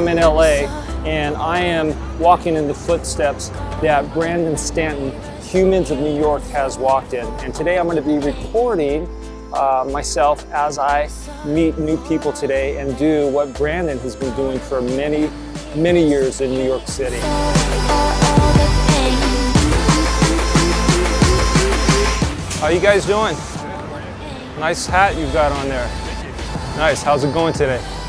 I'm in LA and I am walking in the footsteps that Brandon Stanton, Humans of New York, has walked in. And today I'm going to be recording uh, myself as I meet new people today and do what Brandon has been doing for many, many years in New York City. How you guys doing? Nice hat you've got on there. Nice. How's it going today?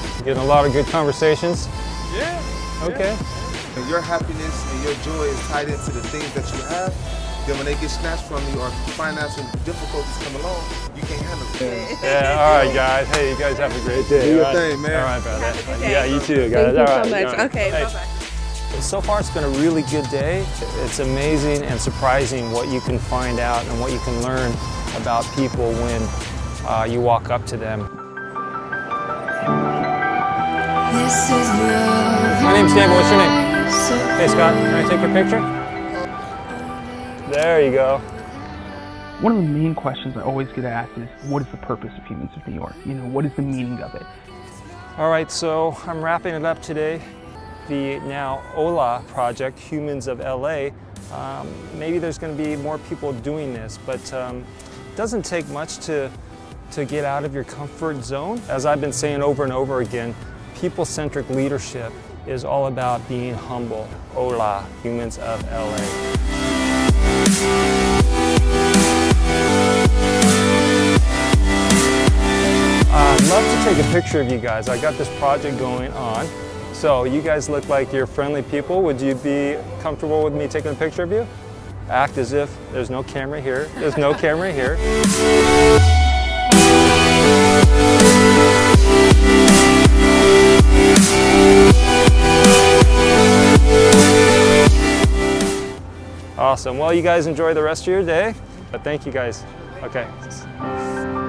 Great. Getting a lot of good conversations? Yeah. Okay. And your happiness and your joy is tied into the things that you have. Then when they get snatched from you or financial difficulties come along, you can't handle it. Yeah, all right, guys. Hey, you guys have a great day. Do your all right? thing, man. All right, brother. Have a good day. Yeah, you too, guys. Thank you all so much. all right. Okay, Hey, bye-bye. So far, it's been a really good day. It's amazing and surprising what you can find out and what you can learn about people when uh, you walk up to them. This is love. My name's David. What's your name? Hey, Scott. Can I take your picture? There you go. One of the main questions I always get asked is, what is the purpose of Humans of New York? You know, what is the meaning of it? All right, so I'm wrapping it up today. The now HOLA project, Humans of LA, um, maybe there's going to be more people doing this, but um, it doesn't take much to, to get out of your comfort zone. As I've been saying over and over again, people-centric leadership is all about being humble. HOLA, Humans of LA. I'd love to take a picture of you guys. I got this project going on. So you guys look like you're friendly people. Would you be comfortable with me taking a picture of you? Act as if there's no camera here. There's no camera here. Awesome. Well, you guys enjoy the rest of your day. But thank you guys. Okay.